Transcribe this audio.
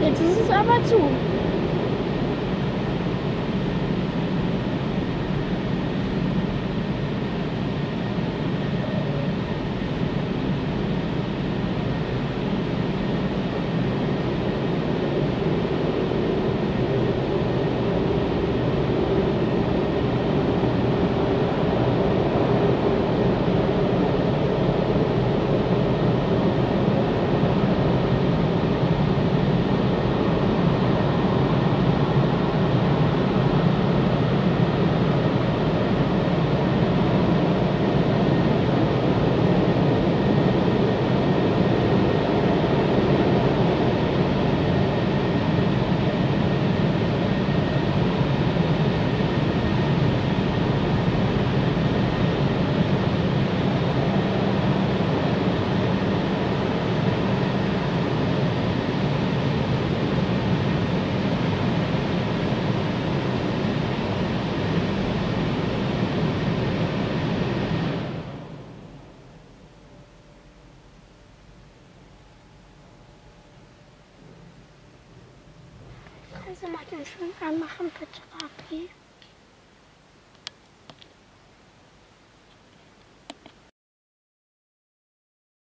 Jetzt ist es aber zu. Also mal den Film anmachen, bitte, Papi.